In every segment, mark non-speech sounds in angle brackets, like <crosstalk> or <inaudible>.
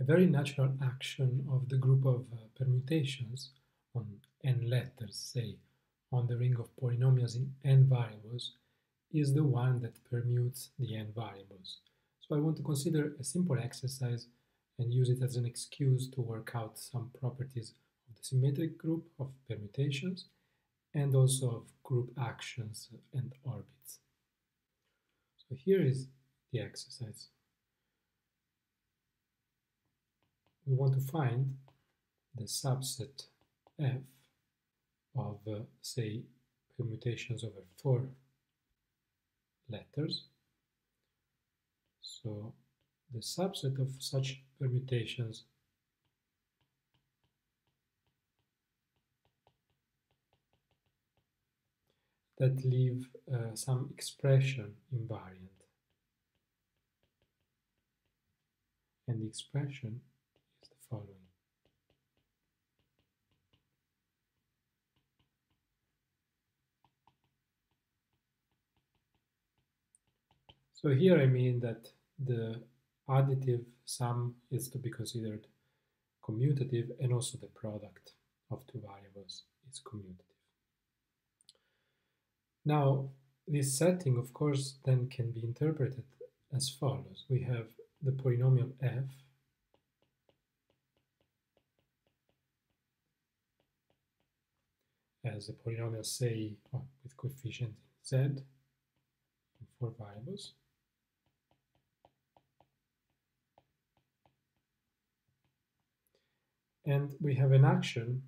a very natural action of the group of uh, permutations on n letters, say, on the ring of polynomials in n variables is the one that permutes the n variables. So I want to consider a simple exercise and use it as an excuse to work out some properties of the symmetric group of permutations and also of group actions and orbits. So here is the exercise. We want to find the subset f of, uh, say, permutations over four letters. So the subset of such permutations that leave uh, some expression invariant. And the expression following. So here I mean that the additive sum is to be considered commutative and also the product of two variables is commutative. Now, this setting, of course, then can be interpreted as follows. We have the polynomial f as a polynomial, say, with coefficient z in four variables. And we have an action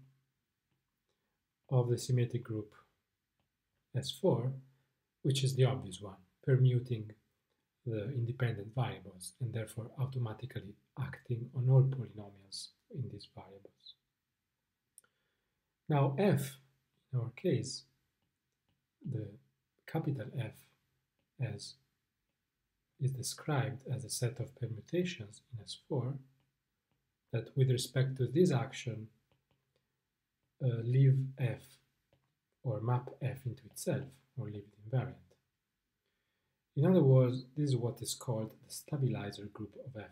of the symmetric group S4, which is the obvious one, permuting the independent variables and therefore automatically acting on all polynomials in these variables. Now f, in our case, the capital F as is described as a set of permutations in S4 that with respect to this action uh, leave f or map f into itself or leave it invariant. In other words, this is what is called the stabilizer group of f.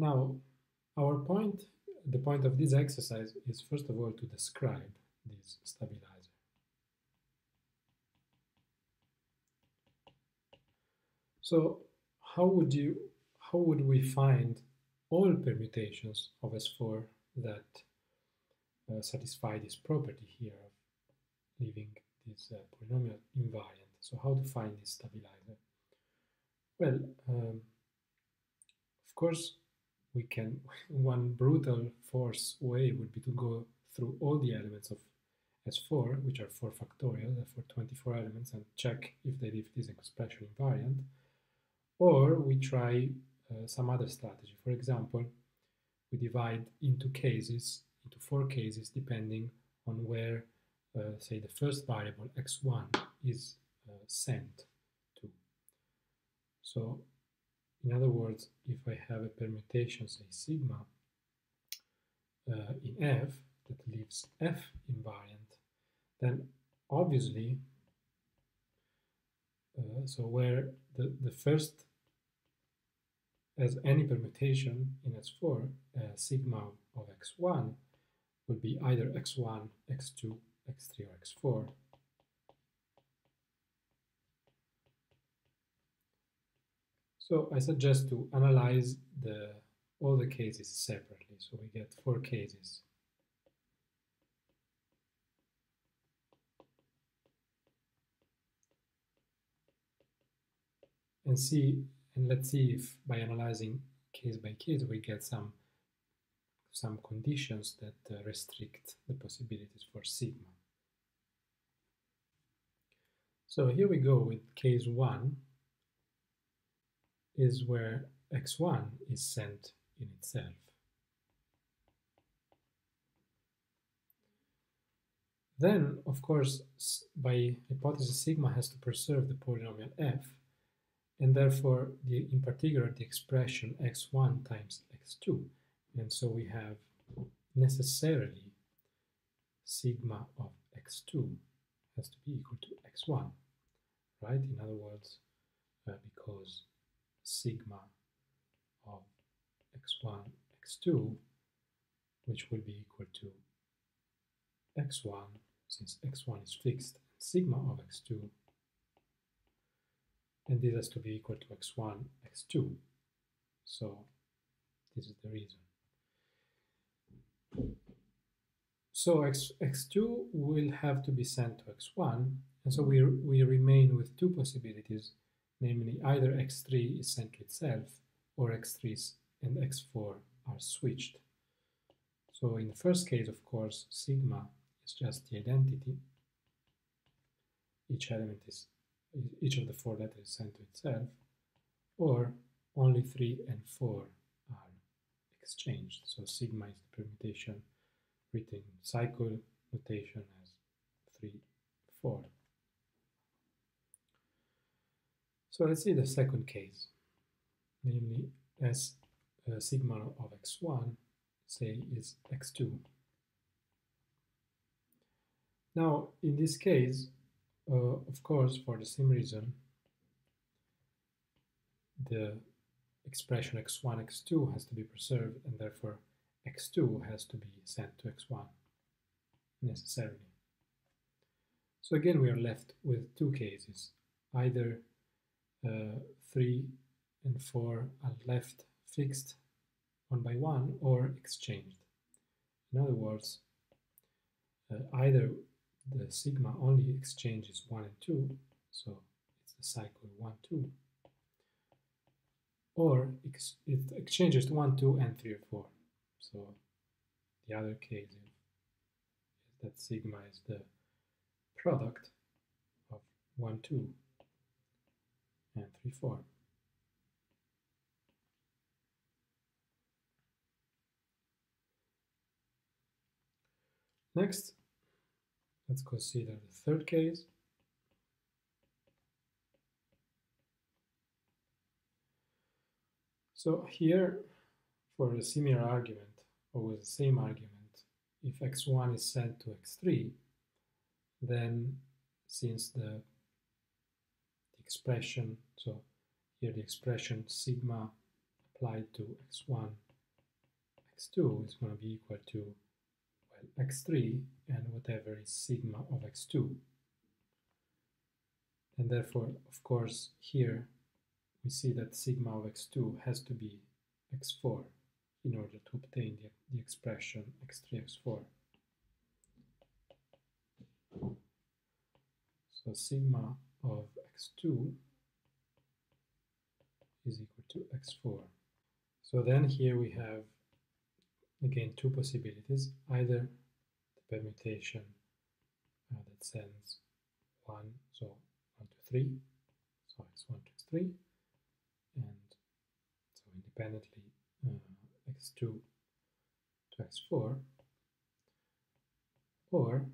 Now, our point the point of this exercise is first of all to describe this stabilizer. So how would you how would we find all permutations of S4 that uh, satisfy this property here of leaving this uh, polynomial invariant? So how to find this stabilizer? Well, um, of course, we can, <laughs> one brutal force way would be to go through all the elements of S4, which are 4 factorial, therefore 24 elements, and check if they leave this expression invariant. Or we try uh, some other strategy. For example, we divide into cases, into four cases, depending on where, uh, say, the first variable x1 is uh, sent to. So in other words, if I have a permutation, say sigma, uh, in F that leaves F invariant, then obviously, uh, so where the, the first, as any permutation in S4, uh, sigma of x1 would be either x1, x2, x3, or x4, So I suggest to analyze the, all the cases separately. So we get four cases. And see, and let's see if by analyzing case by case we get some some conditions that uh, restrict the possibilities for sigma. So here we go with case 1 is where x1 is sent in itself. Then, of course, by hypothesis sigma has to preserve the polynomial f, and therefore, the, in particular, the expression x1 times x2 And so we have necessarily sigma of x2 has to be equal to x1, right? In other words, uh, because sigma of x1, x2, which will be equal to x1, since x1 is fixed, sigma of x2, and this has to be equal to x1, x2. So this is the reason. So x, x2 will have to be sent to x1, and so we, we remain with two possibilities, namely either x3 is sent to itself, or x3 and x4 are switched. So in the first case, of course, sigma is just the identity. Each element is, each of the four letters is sent to itself, or only 3 and 4 are exchanged. So sigma is the permutation written cycle notation as 3, 4. So let's see the second case, namely as uh, sigma of x1, say, is x2. Now, in this case, uh, of course, for the same reason, the expression x1, x2 has to be preserved, and therefore x2 has to be sent to x1 necessarily. So again, we are left with two cases. Either 3 and 4 are left fixed one by one or exchanged. In other words, uh, either the sigma only exchanges 1 and 2, so it's the cycle 1, 2, or ex it exchanges 1, 2, and 3 or 4. So the other case is that sigma is the product of 1, 2 and 3, 4. Next, let's consider the third case. So here, for a similar argument, or with the same argument, if x1 is sent to x3, then since the, the expression, so here the expression sigma applied to x1, x2 is going to be equal to well, x3 and whatever is sigma of x2. And therefore, of course, here we see that sigma of x2 has to be x4 in order to obtain the, the expression x3, x4. So sigma of x2 is equal to x4. So then here we have again two possibilities, either the permutation uh, that sends 1, so 1 to 3, so x1 to x3, and so independently uh, x2 to x4, or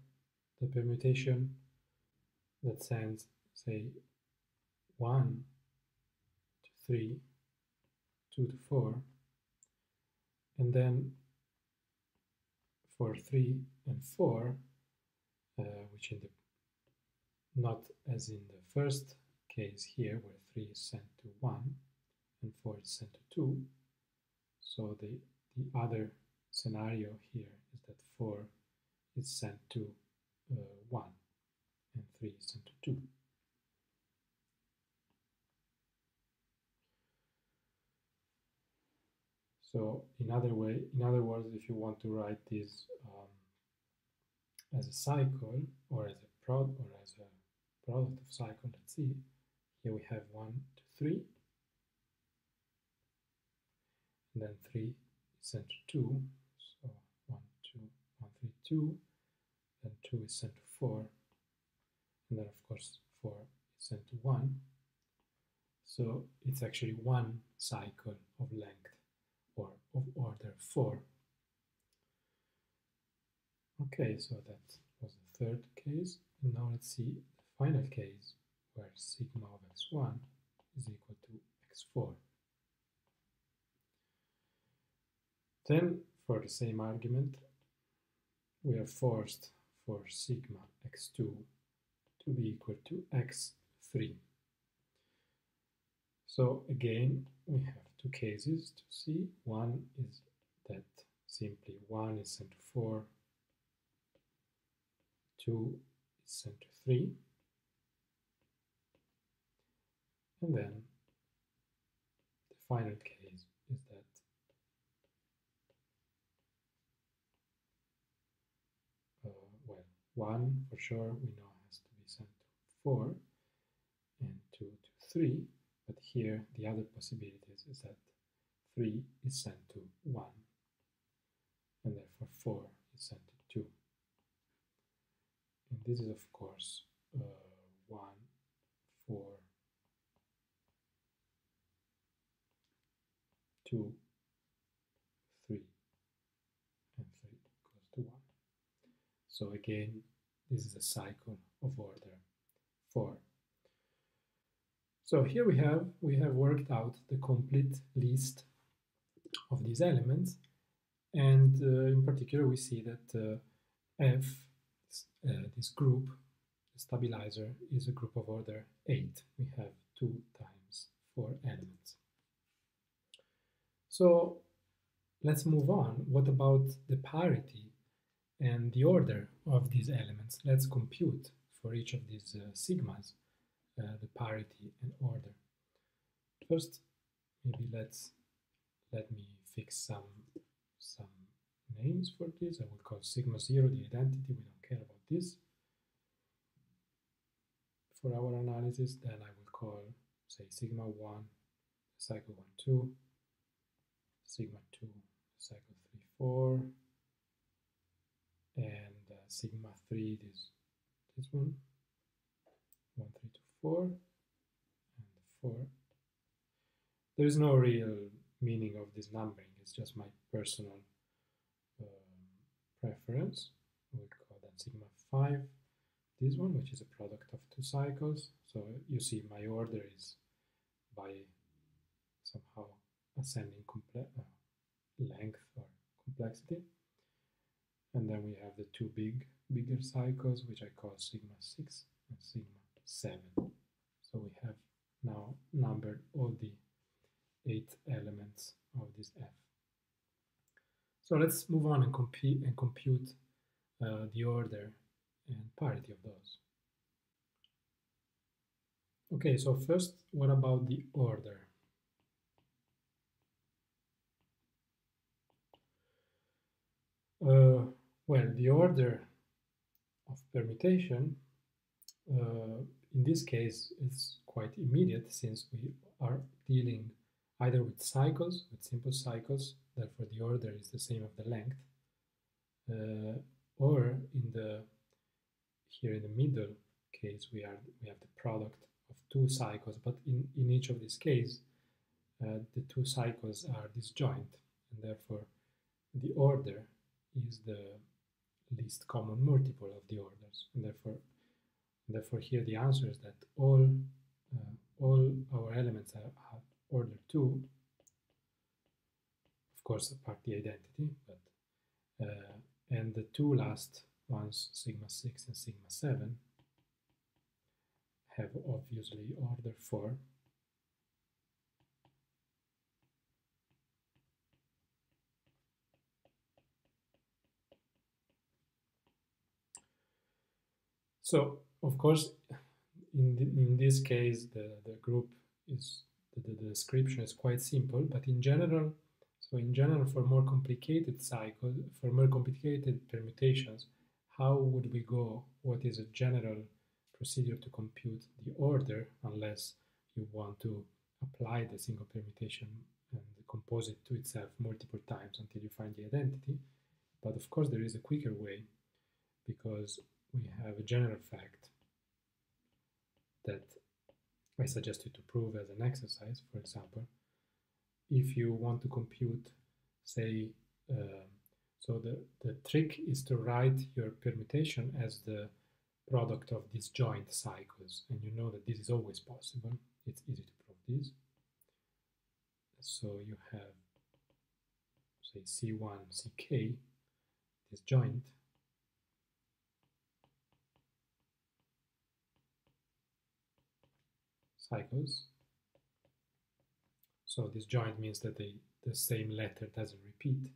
the permutation that sends, say, 1 to 3, 2 to 4, and then for 3 and 4, uh, which in the not as in the first case here, where 3 is sent to 1 and 4 is sent to 2. So the, the other scenario here is that 4 is sent to uh, 1 and 3 is sent to 2. So in other way, in other words, if you want to write this um, as a cycle or as a prod or as a product of cycle, let's see. Here we have one, two, three, and then three is sent to two. So one, two, one, three, two. Then two is sent to four, and then of course four is sent to one. So it's actually one cycle of length of order 4. Okay, so that was the third case. And now let's see the final case where sigma of x1 is equal to x4. Then for the same argument, we are forced for sigma x2 to be equal to x3. So again, we have two cases to see. One is that simply 1 is sent to 4, 2 is sent to 3, and then the final case is that uh, well, 1 for sure we know has to be sent to 4, and 2 to 3, but here the other possibilities is that 3 is sent to 1 and therefore 4 is sent to 2. And this is of course uh, 1, 4, 2, 3, and 3 goes to 1. So again, this is a cycle of order 4. So here we have we have worked out the complete list of these elements and uh, in particular we see that uh, F, uh, this group, the stabilizer, is a group of order 8. We have 2 times 4 elements. So let's move on. What about the parity and the order of these elements? Let's compute for each of these uh, sigmas uh, the parity and order. First, maybe let's let me fix some some names for this. I will call sigma 0 the identity. We don't care about this. For our analysis, then I will call, say, sigma 1, cycle 1, 2, sigma 2, cycle 3, 4, and uh, sigma 3, this, this one, 1, 3, 2, 4 and 4. There is no real meaning of this numbering, it's just my personal um, preference. We'll call that sigma 5. This one, which is a product of two cycles. So you see my order is by somehow ascending uh, length or complexity. And then we have the two big, bigger cycles, which I call sigma 6 and sigma 7. So we have now numbered all the eight elements of this F. So let's move on and, compete and compute uh, the order and parity of those. Okay, so first, what about the order? Uh, well, the order of permutation uh, in this case, it's quite immediate since we are dealing either with cycles, with simple cycles, therefore the order is the same of the length, uh, or in the here in the middle case we are we have the product of two cycles, but in, in each of these cases uh, the two cycles are disjoint, and therefore the order is the least common multiple of the orders, and therefore Therefore, here the answer is that all uh, all our elements are, have order 2, of course, apart the identity, but uh, and the two last ones, sigma 6 and sigma 7, have obviously order 4. So of course, in, the, in this case, the, the group is, the, the description is quite simple, but in general, so in general, for more complicated cycle, for more complicated permutations, how would we go? What is a general procedure to compute the order unless you want to apply the single permutation and compose it to itself multiple times until you find the identity. But of course, there is a quicker way because we have a general fact that I suggest you to prove as an exercise, for example, if you want to compute, say, uh, so the, the trick is to write your permutation as the product of disjoint cycles, and you know that this is always possible. It's easy to prove this. So you have, say, say C1, CK, disjoint, cycles. So disjoint means that they, the same letter doesn't repeat.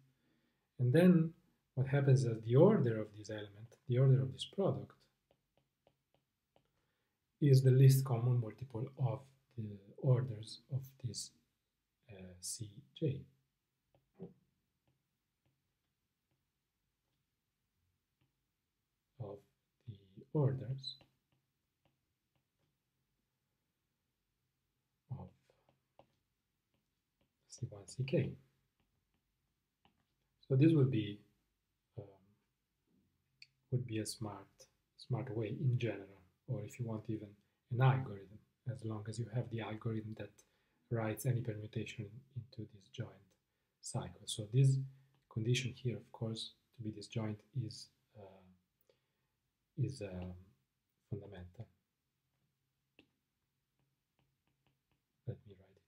And then what happens is the order of this element, the order of this product, is the least common multiple of the orders of this uh, Cj. of the orders of C1ck. So this would be um, would be a smart smart way in general, or if you want even an algorithm, as long as you have the algorithm that writes any permutation into disjoint cycle. So this condition here, of course, to be disjoint is uh, is um, fundamental. Let me write it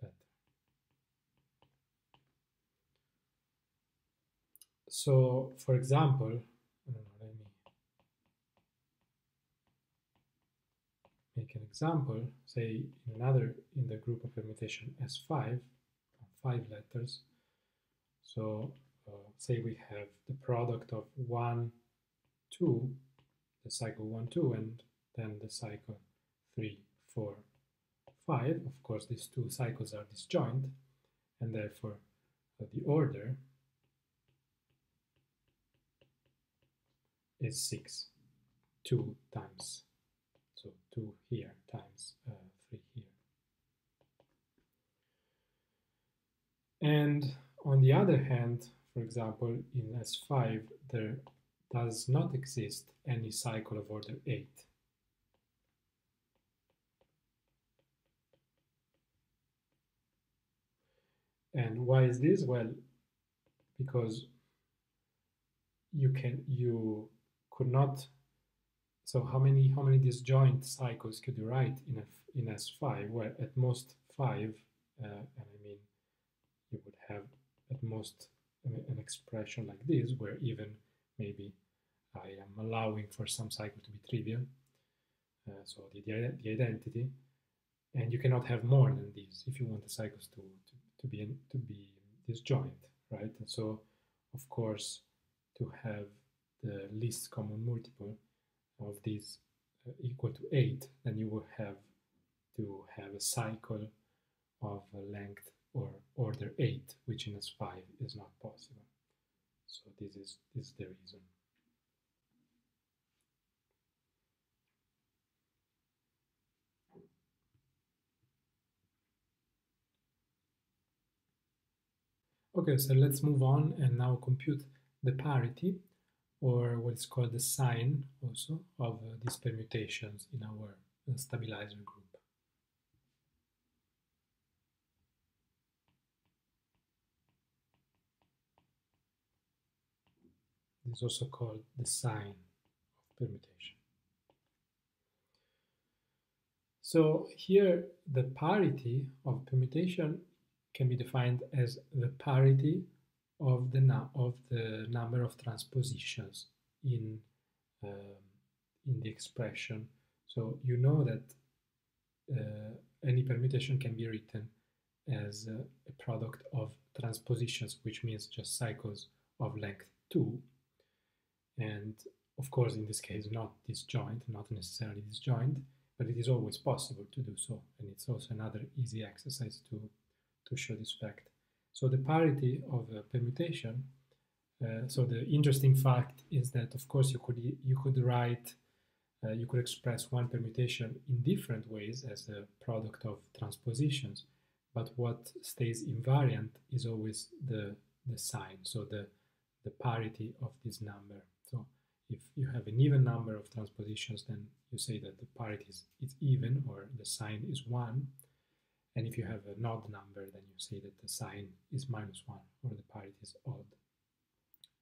better. So, for example, know, let me make an example, say in another, in the group of permutation S5, five letters. So uh, say we have the product of 1, 2, the cycle 1, 2, and then the cycle 3, 4, 5. Of course, these two cycles are disjoint, and therefore uh, the order is 6, 2 times, so 2 here times uh, 3 here. And on the other hand, for example, in S5, there does not exist any cycle of order 8. And why is this? Well, because you can you could not so how many how many disjoint cycles could you write in a, in S5? Well, at most five, uh, and I mean you would have at most an expression like this, where even maybe I am allowing for some cycle to be trivial, uh, so the, the, the, identity, and you cannot have more than these if you want the cycles to, to, to be to be disjoint, right? And so, of course, to have the least common multiple of these uh, equal to 8, then you will have to have a cycle of a length or order 8, which in S5 is not possible. So this is, this is the reason. Okay, so let's move on and now compute the parity or what is called the sign also of uh, these permutations in our uh, stabilizer group. This is also called the sign of permutation. So here the parity of permutation can be defined as the parity of the, of the number of transpositions in, uh, in the expression. So you know that uh, any permutation can be written as a, a product of transpositions, which means just cycles of length 2 and of course in this case not disjoint, not necessarily disjoint, but it is always possible to do so and it's also another easy exercise to, to show this fact. So the parity of a permutation, uh, so the interesting fact is that of course you could, you could write, uh, you could express one permutation in different ways as a product of transpositions, but what stays invariant is always the, the sign, so the, the parity of this number. So if you have an even number of transpositions, then you say that the parity is, is even or the sign is 1. And if you have an odd number, then you say that the sign is minus 1 or the parity is odd.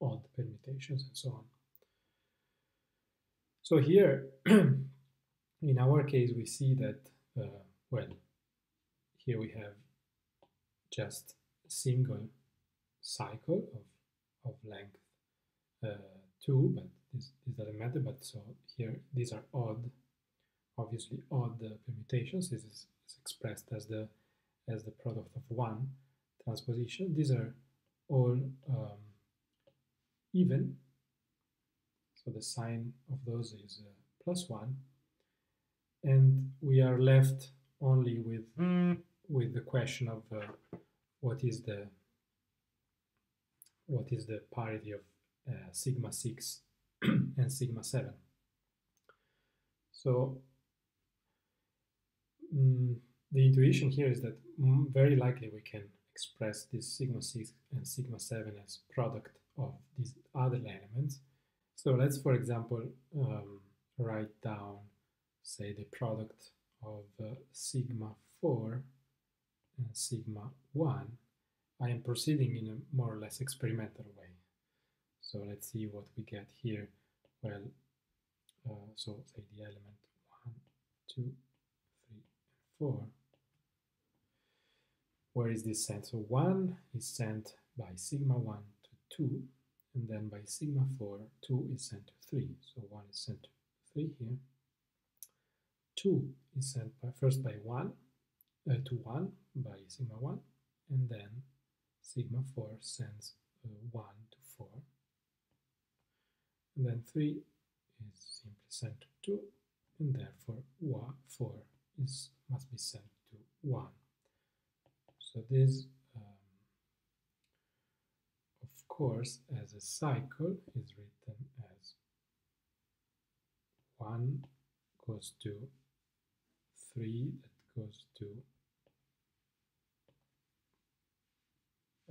Odd permutations and so on. So here, <clears throat> in our case, we see that, uh, well, here we have just a single cycle of, of length uh, 2, but this, this doesn't matter, but so here these are odd, obviously odd uh, permutations. This is, is, expressed as the as the product of one transposition. These are all um, even, so the sign of those is uh, plus 1, and we are left only with with the question of uh, what is the what is the parity of uh, sigma 6 <clears throat> and sigma 7. So mm, the intuition here is that very likely we can express this sigma 6 and sigma 7 as product of these other elements. So let's, for example, um, write down, say, the product of uh, sigma 4 and sigma 1. I am proceeding in a more or less experimental way. So let's see what we get here. Well, uh, so say the element 1, 2, 3, and 4. Where is this sent? So 1 is sent by sigma 1 to 2, and then by sigma 4, 2 is sent to 3. So 1 is sent to 3 here. 2 is sent by, first by 1 uh, to 1 by sigma 1, and then sigma 4 sends uh, 1 to 4 and then 3 is simply sent to 2 and therefore 4 is must be sent to 1 so this um, of course as a cycle is written as 1 goes to 3 that goes to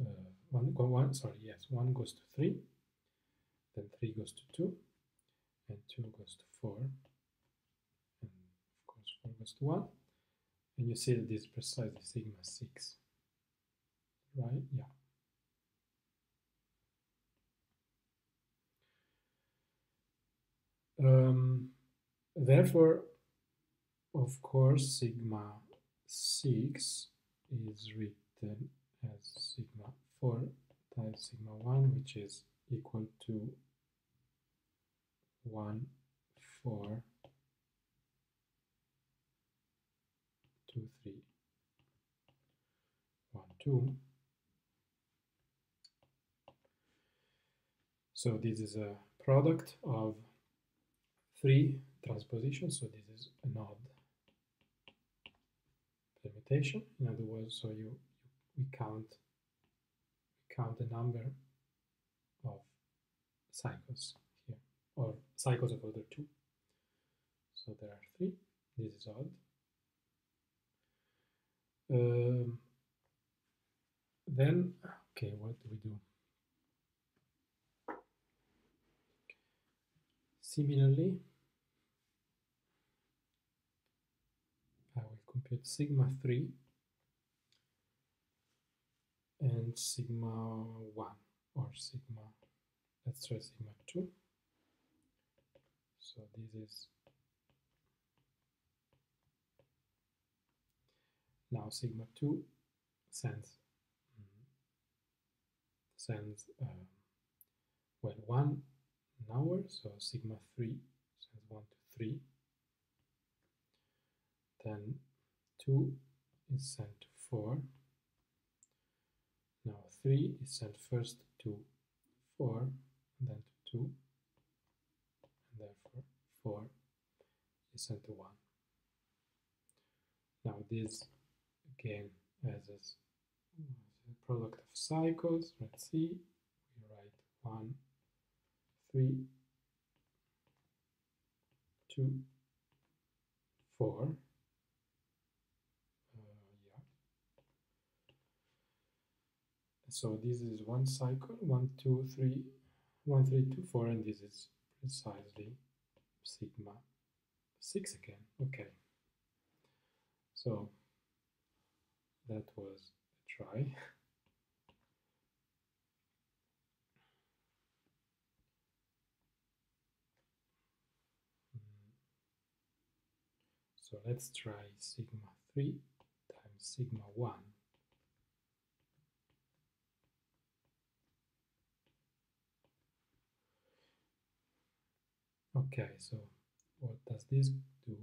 uh, one, one sorry yes 1 goes to 3 then 3 goes to 2, and 2 goes to 4, and of course 4 goes to 1, and you see that this is precisely sigma 6, right? Yeah. Um, therefore, of course, sigma 6 is written as sigma 4 times sigma 1, which is equal to 1, 4, 2, 3, 1, 2. So this is a product of three transpositions, so this is an odd permutation. In other words, so you, we count we count the number of cycles here, or cycles of order 2. So there are three. This is odd. Um, then, okay, what do we do? Similarly, I will compute sigma 3 and sigma 1 or sigma, let's try sigma 2. So this is now sigma 2 sends sends uh, well 1 an hour, so sigma 3 sends 1 to 3. Then 2 is sent to 4. Now 3 is sent first to 4, and then to 2, and therefore 4 is sent to 1. Now this again as a product of cycles, let's see, we write 1, 3, 2, 4, uh, so this is one cycle one two three one three two four and this is precisely sigma 6 again. Okay. So that was a try. <laughs> so let's try sigma 3 times sigma 1. Okay, so what does this do?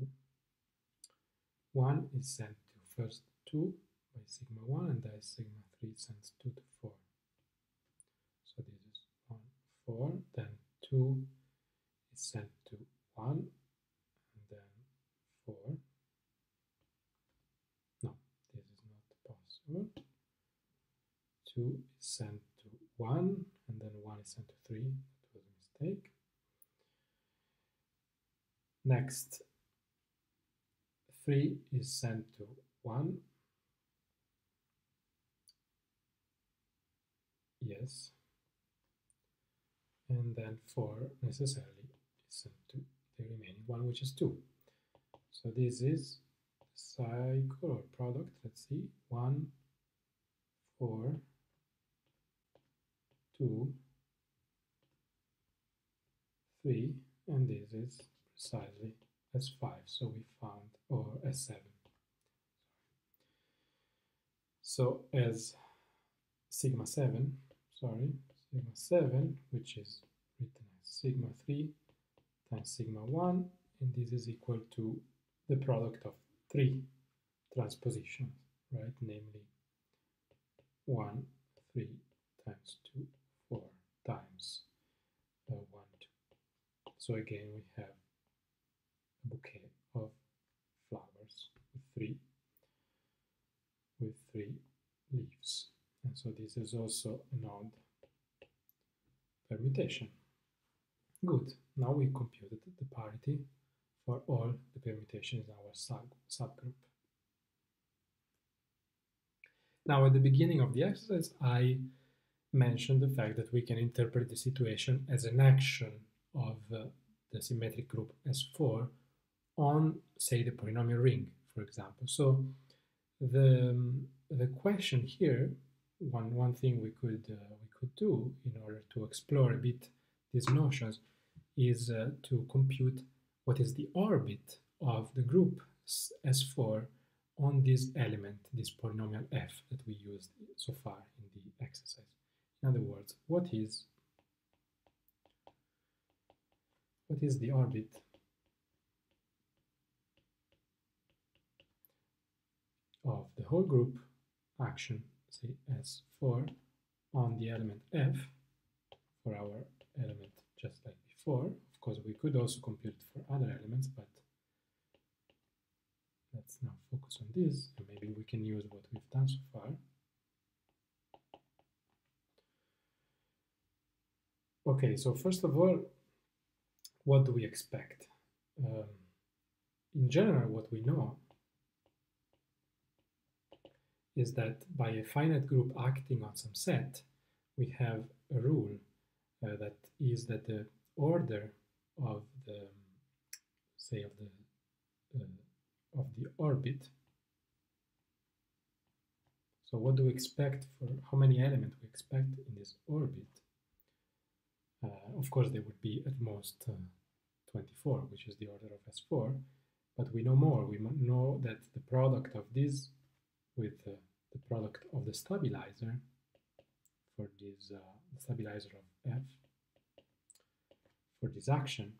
1 is sent to first 2 by sigma 1 and then sigma 3 sends 2 to 4. So this is 1, 4, then 2 is sent to 1 and then 4. No, this is not possible. 2 is sent to 1 and then 1 is sent to 3. That was a mistake. Next, 3 is sent to 1. Yes. And then 4 necessarily is to the remaining one, which is 2. So this is cycle or product, let's see, 1, 4, 2, 3, and this is precisely S5, so we found, or S7. So as sigma 7, sorry, sigma 7, which is written as sigma 3 times sigma 1, and this is equal to the product of three transpositions, right? Namely 1, 3 times 2, 4 times uh, 1, 2. So again, we have a bouquet of flowers with three with three leaves and so this is also an odd permutation. Good. Now we computed the parity for all the permutations in our sub subgroup. Now at the beginning of the exercise I mentioned the fact that we can interpret the situation as an action of uh, the symmetric group S4 on, say, the polynomial ring, for example. So the, the question here, one, one thing we could, uh, we could do in order to explore a bit these notions is uh, to compute what is the orbit of the group S4 on this element, this polynomial f that we used so far in the exercise. In other words, what is what is the orbit of the whole group action, say S4, on the element F for our element just like before. Of course, we could also compute it for other elements, but let's now focus on this, and maybe we can use what we've done so far. Okay, so first of all, what do we expect? Um, in general, what we know is that by a finite group acting on some set, we have a rule uh, that is that the order of the, say, of the, uh, of the orbit. So what do we expect for, how many elements we expect in this orbit? Uh, of course, there would be at most uh, 24, which is the order of S4, but we know more. We know that the product of this with uh, the product of the stabilizer for this uh, stabilizer of F for this action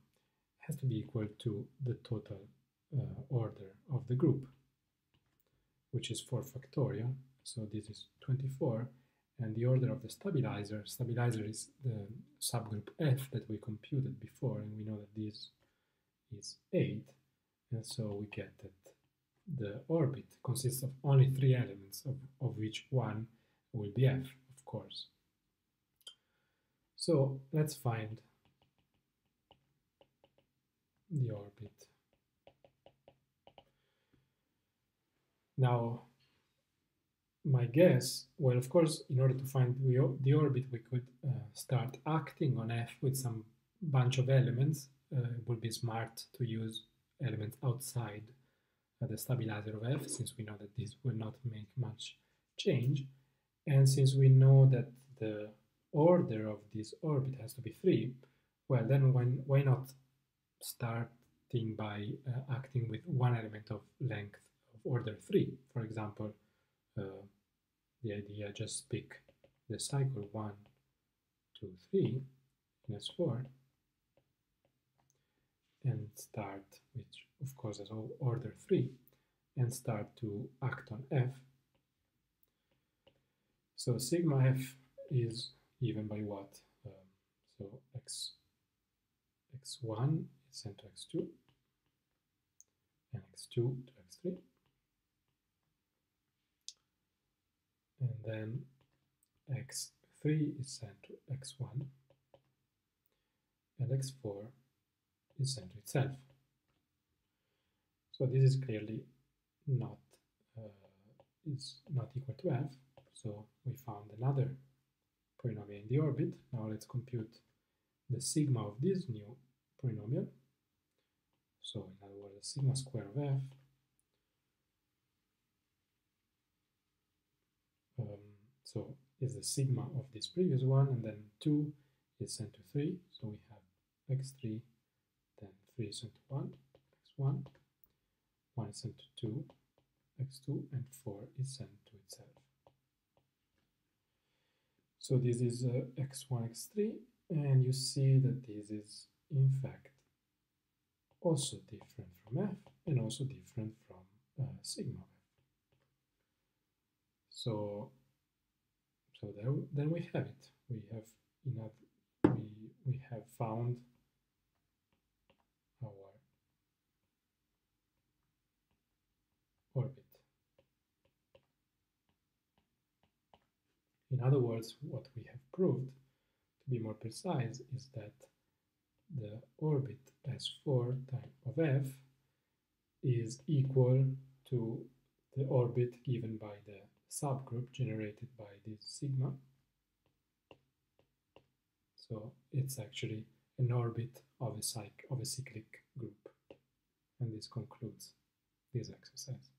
has to be equal to the total uh, order of the group, which is 4 factorial. So this is 24, and the order of the stabilizer, stabilizer is the subgroup F that we computed before, and we know that this is 8, and so we get that the orbit consists of only three elements, of, of which one will be f, of course. So let's find the orbit. Now, my guess, well, of course, in order to find the orbit, we could uh, start acting on f with some bunch of elements. Uh, it would be smart to use elements outside the stabilizer of f, since we know that this will not make much change. And since we know that the order of this orbit has to be 3, well, then when, why not starting by uh, acting with one element of length of order 3? For example, uh, the idea just pick the cycle 1, 2, 3 in S4, and start, which of course is order 3, and start to act on f. So sigma f is even by what? Um, so x, x1 is sent to x2, and x2 to x3. And then x3 is sent to x1, and x4 is sent to itself. So this is clearly not uh, is not equal to f. So we found another polynomial in the orbit. Now let's compute the sigma of this new polynomial. So in other words, the sigma square of f um, so is the sigma of this previous one, and then 2 is sent to 3. So we have x3, then 3 is sent to 1, x1, 1 is sent to 2, x2, and 4 is sent to itself. So this is uh, x1, x3, and you see that this is in fact also different from f and also different from uh, sigma. So, so there, then we have it. We have enough. We we have found our orbit. In other words, what we have proved, to be more precise, is that the orbit S4 time of F is equal to the orbit given by the subgroup generated by this sigma. So it's actually an orbit of a, cyc of a cyclic group. And this concludes this exercise.